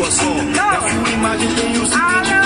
sua som. Cada imagem tem o ah,